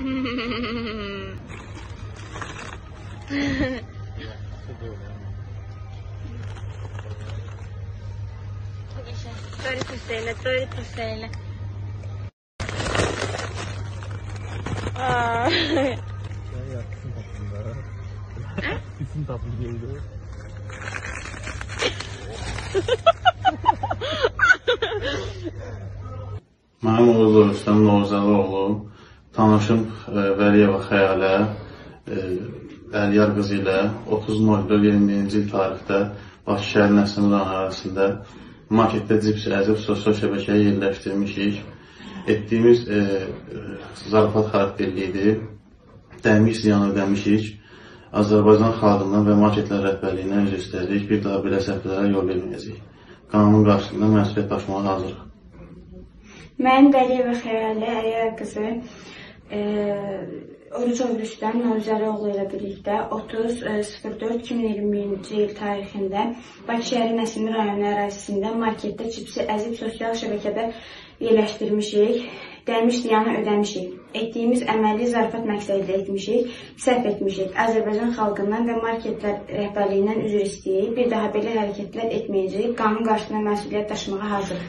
Τώρα το στέλνω, τώρα το στέλνω. Ya yaksın tatlımda. Gitsin tatlı geliyor. Mənim oğlu, Rüstəm Novruzəli oğlu tanışım e, Vəliyeva Xəyalə e, Əliyar qızı ilə 30.04.21-ci il tarixdə Bakı şəhər Nəsrin rayon ərazisində marketdə cips əzib sosial şəbəkəyə yerləşdirmişik. Etdiyimiz e, zarafat xarakterli idi. Dəmiş ziyan ödəmişik. Azərbaycan xalqından və marketlər rəhbərliyinə üzr istəyirik. Bir daha belə səhvlərə yol verməyəcəyik. Qanunun qarşısında məsuliyyət daşımağa hazırıq. Mənim Qəliyeva Xəyalli Əliyar qızı e, Orucov Rüstəm Novruzəli ilə birlikdə 30.04.2021-ci il tarixində Bakı şəhəri Nəsimi rayonu ərazisində marketdə çipsi əzib sosial şəbəkədə yerləşdirmişik, dəymiş ziyanı ödəmişik. Etdiyimiz əməli zarafat məqsədilə etmişik, səhv etmişik. Azərbaycan xalqından və marketlər rəhbərliyindən üzr istəyirik. Bir daha belə hərəkətlər etməyəcəyik. Qanun qarşısında məsuliyyət daşımağa hazırıq.